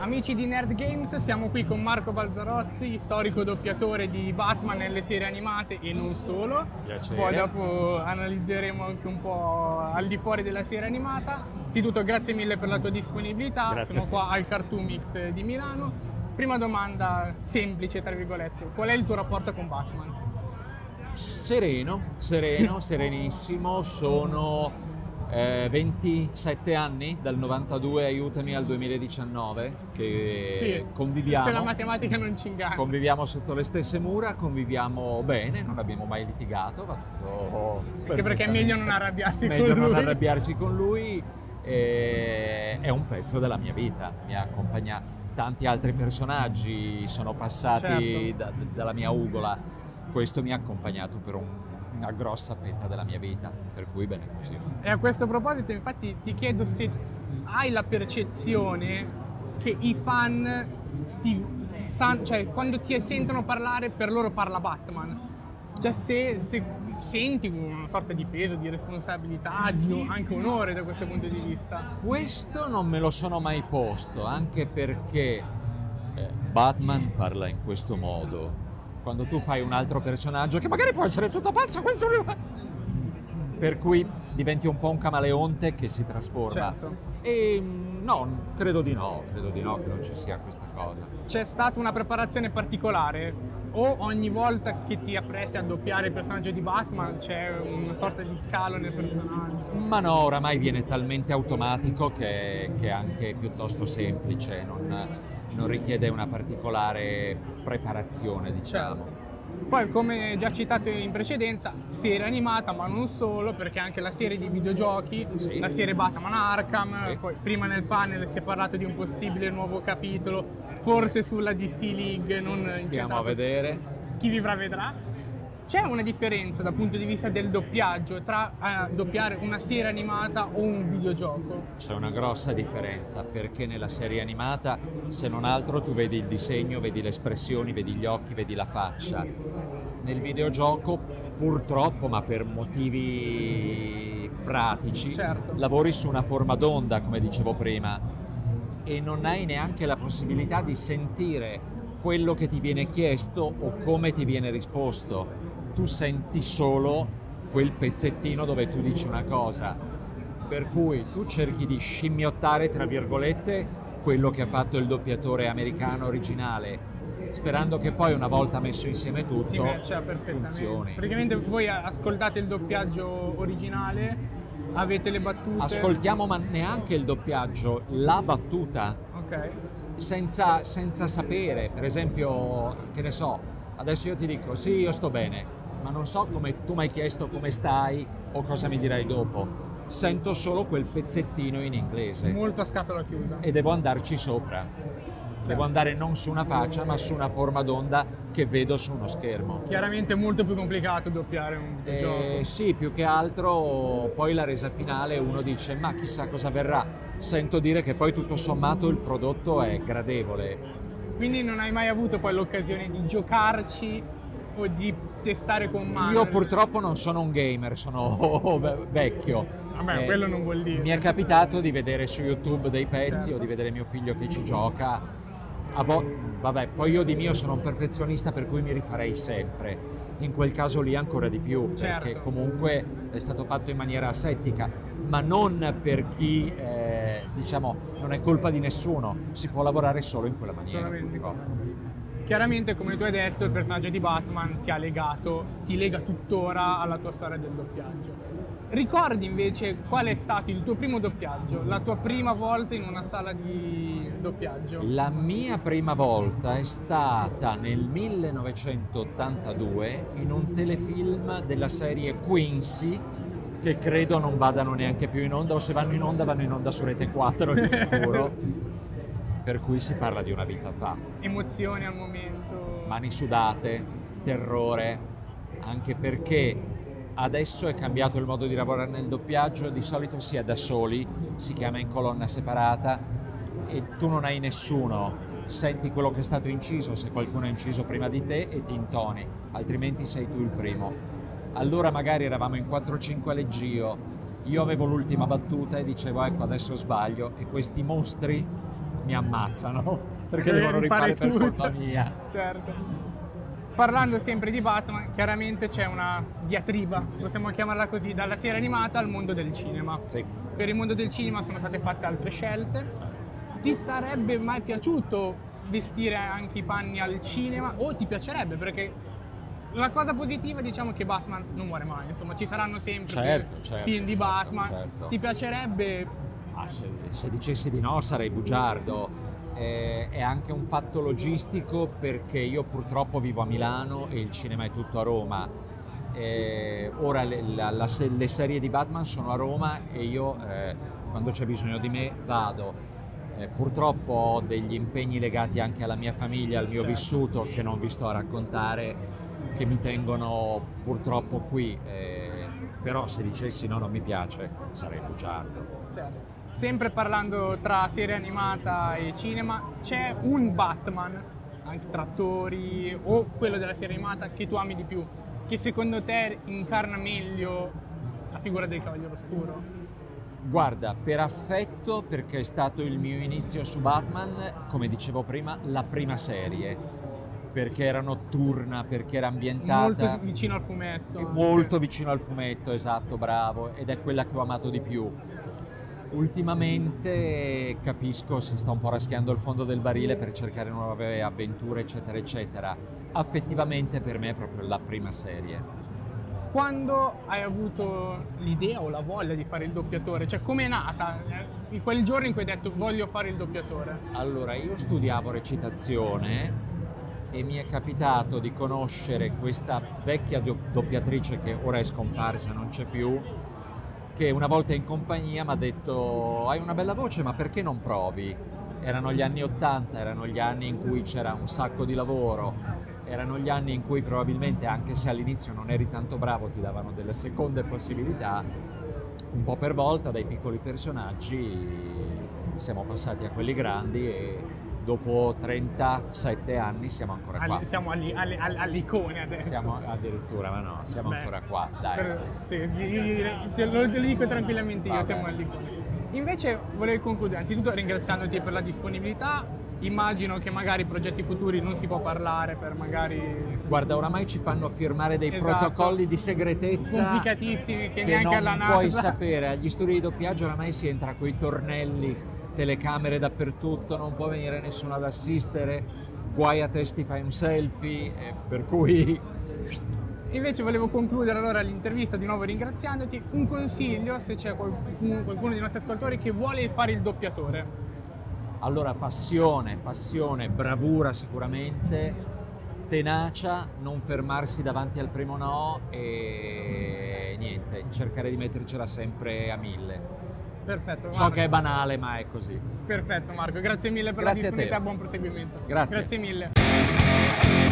Amici di Nerd Games, siamo qui con Marco Balzarotti, storico doppiatore di Batman nelle serie animate e non solo. Piacere. Poi dopo analizzeremo anche un po' al di fuori della serie animata. Anzitutto grazie mille per la tua disponibilità, Grazie siamo qua al Cartoon Mix di Milano. Prima domanda semplice, tra virgolette, qual è il tuo rapporto con Batman? Sereno, sereno, serenissimo. Sono eh, 27 anni, dal 92 aiutami al 2019, che Sì, conviviamo. Se la matematica non ci inganna. Conviviamo sotto le stesse mura, conviviamo bene, non abbiamo mai litigato, va tutto Anche perché è meglio non arrabbiarsi meglio con non lui. arrabbiarsi con lui. e è un pezzo della mia vita, mi accompagna tanti altri personaggi, sono passati Certo. da- dalla mia ugola, questo mi ha accompagnato per un- una grossa fetta della mia vita, per cui bene così. E a questo proposito, infatti, ti chiedo se hai la percezione che i fan ti san- cioè quando ti sentono parlare, per loro parla Batman. Cioè se, se senti una sorta di peso, di responsabilità, di anche onore da questo punto di vista. Questo non me lo sono mai posto, anche perché eh, Batman parla in questo modo. Quando tu fai un altro personaggio, che magari può essere tutto pazzo, questo per cui diventi un po' un camaleonte che si trasforma. Certo. E no, credo di no, credo di no che non ci sia questa cosa. C'è stata una preparazione particolare o ogni volta che ti appresti a doppiare il personaggio di Batman c'è una sorta di calo nel personaggio? Ma no, oramai viene talmente automatico che, che è anche piuttosto semplice, non, non richiede una particolare preparazione, diciamo. Certo. Poi, come già citato in precedenza, serie animata, ma non solo, perché anche la serie di videogiochi, Sì. la serie Batman Arkham, Sì. poi prima nel panel si è parlato di un possibile nuovo capitolo, forse sulla DC League, non Stiamo a incentrato vedere. chi vivrà vedrà. C'è una differenza dal punto di vista del doppiaggio tra eh, doppiare una serie animata o un videogioco? C'è una grossa differenza perché nella serie animata, se non altro, tu vedi il disegno, vedi le espressioni, vedi gli occhi, vedi la faccia. Nel videogioco, purtroppo, ma per motivi pratici, Certo. lavori su una forma d'onda, come dicevo prima, e non hai neanche la possibilità di sentire quello che ti viene chiesto o come ti viene risposto. Tu senti solo quel pezzettino dove tu dici una cosa. Per cui tu cerchi di scimmiottare, tra virgolette, quello che ha fatto il doppiatore americano originale, sperando che poi una volta messo insieme tutto perfettamente. funzioni. Praticamente voi ascoltate il doppiaggio originale, avete le battute. Ascoltiamo ma neanche il doppiaggio, la battuta. Ok. senza, senza sapere, per esempio, che ne so, adesso io ti dico sì, io sto bene, ma non so come tu mi hai chiesto come stai o cosa mi dirai dopo. Sento solo quel pezzettino in inglese Molto a scatola chiusa. e devo andarci sopra. Devo andare non su una faccia, ma su una forma d'onda che vedo su uno schermo. Chiaramente è molto più complicato doppiare un. Eh, sì, più che altro poi la resa finale uno dice ma chissà cosa verrà. Sento dire che poi tutto sommato il prodotto è gradevole. Quindi non hai mai avuto poi l'occasione di giocarci o di testare con mano? Io purtroppo non sono un gamer, sono ve- vecchio. Vabbè, Eh, quello non vuol dire. Mi è capitato di vedere su YouTube dei pezzi Certo. o di vedere mio figlio che ci gioca. A vo- vabbè, poi io di mio sono un perfezionista per cui mi rifarei sempre. In quel caso lì ancora di più, Certo. perché comunque è stato fatto in maniera asettica, ma non per chi, eh, diciamo, non è colpa di nessuno, si può lavorare solo in quella maniera. Solamente come- Chiaramente, come tu hai detto, il personaggio di Batman ti ha legato, ti lega tuttora alla tua storia del doppiaggio. Ricordi invece qual è stato il tuo primo doppiaggio, la tua prima volta in una sala di doppiaggio? La mia prima volta è stata nel 1982 in un telefilm della serie Quincy che credo non vadano neanche più in onda o se vanno in onda vanno in onda su Rete 4 di sicuro per cui si parla di una vita fa Emozioni al momento? mani sudate, terrore anche perché adesso è cambiato il modo di lavorare nel doppiaggio di solito si è da soli si chiama in colonna separata e tu non hai nessuno senti quello che è stato inciso, se qualcuno ha inciso prima di te e ti intoni, altrimenti sei tu il primo. Allora magari eravamo in 4-5 leggio, io avevo l'ultima battuta e dicevo ecco adesso sbaglio e questi mostri mi ammazzano perché devono rifare per tutto. colpa mia. Certo. Parlando sempre di Batman, chiaramente c'è una diatriba, possiamo chiamarla così, dalla serie animata al mondo del cinema. Sì. Per il mondo del cinema sono state fatte altre scelte. Ti sarebbe mai piaciuto vestire anche i panni al cinema o ti piacerebbe? Perché la cosa positiva diciamo è che Batman non muore mai, insomma ci saranno sempre Certo, certo, film di certo, Batman. certo. Ti piacerebbe Ah, se, se dicessi di no sarei bugiardo. Eh, è anche un fatto logistico perché io purtroppo vivo a Milano e il cinema è tutto a Roma. Eh, ora le, la- la le serie di Batman sono a Roma e io eh, quando c'è bisogno di me vado. Eh, purtroppo ho degli impegni legati anche alla mia famiglia, al mio Certo. vissuto che non vi sto a raccontare, che mi tengono purtroppo qui. Eh, però se dicessi no non mi piace sarei bugiardo. Certo. Sempre parlando tra serie animata e cinema, c'è un Batman, anche tra attori o quello della serie animata che tu ami di più, che secondo te incarna meglio la figura del Cavaliere Oscuro? Guarda, per affetto, perché è stato il mio inizio su Batman, come dicevo prima, la prima serie, perché era notturna, perché era ambientata Molto vicino al fumetto. anche. molto vicino al fumetto, esatto, bravo, ed è quella che ho amato di più. Ultimamente capisco si sta un po' raschiando il fondo del barile per cercare nuove avventure, eccetera, eccetera. Affettivamente per me è proprio la prima serie. Quando hai avuto l'idea o la voglia di fare il doppiatore? Cioè, com'è nata? Eh, Quel giorno in cui hai detto voglio fare il doppiatore? Allora, io studiavo recitazione e mi è capitato di conoscere questa vecchia do- doppiatrice che ora è scomparsa, non c'è più, che una volta in compagnia mi ha detto hai una bella voce ma perché non provi? Erano gli anni Ottanta, erano gli anni in cui c'era un sacco di lavoro, erano gli anni in cui probabilmente anche se all'inizio non eri tanto bravo ti davano delle seconde possibilità, un po' per volta dai piccoli personaggi siamo passati a quelli grandi e dopo 37 anni siamo ancora qua. Alli- siamo alle- alle- all'icone adesso. Siamo addirittura, ma no, siamo Beh, ancora qua, dai. Per- sì, te lo, te lo dico tranquillamente io, Va siamo all'icone. Invece volevo concludere anzitutto ringraziandoti per la disponibilità. Immagino che magari progetti futuri non si può parlare per magari Guarda, oramai ci fanno firmare dei Esatto. protocolli di segretezza complicatissimi che, che neanche alla NASA. puoi sapere. Agli studi di doppiaggio oramai si entra coi tornelli, telecamere dappertutto, non può venire nessuno ad assistere, guai a te ti fai un selfie, per cui Invece volevo concludere allora l'intervista di nuovo ringraziandoti. Un consiglio se c'è qualcuno, qualcuno dei nostri ascoltatori che vuole fare il doppiatore. Allora, passione, passione, bravura sicuramente, tenacia, non fermarsi davanti al primo no e niente, cercare di mettercela sempre a mille. Perfetto. So Marco. che è banale, ma è così. Perfetto Marco, grazie mille per Grazie la disponibilità e buon proseguimento. Grazie. Grazie mille.